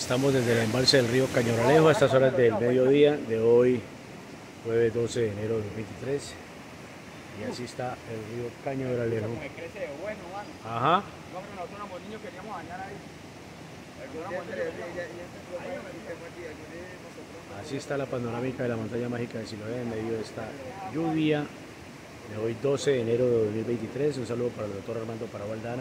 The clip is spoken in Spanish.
Estamos desde el embalse del río Cañoralejo a estas horas del mediodía de hoy, jueves 12 de enero de 2023. Y así está el río Cañoralejo. Ajá. Así está la panorámica de la montaña mágica de Siloé en medio de esta lluvia de hoy 12 de enero de 2023. Un saludo para el doctor Armando Paravaldana.